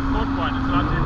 first log line. It's not